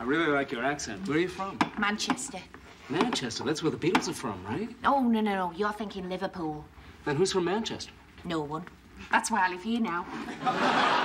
I really like your accent. Where are you from? Manchester. Manchester. That's where the Beatles are from, right? Oh, no, no, no. You're thinking Liverpool. Then who's from Manchester? No one. That's why I live here now.